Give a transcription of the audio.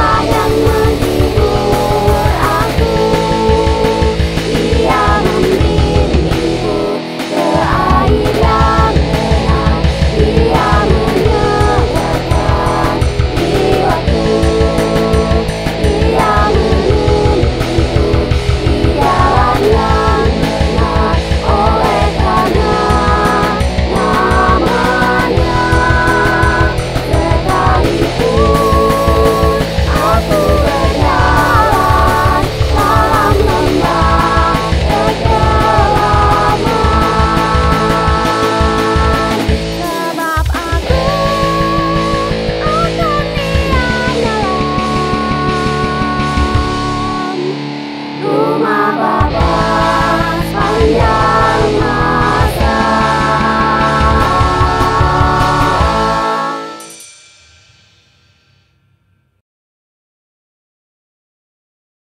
fire.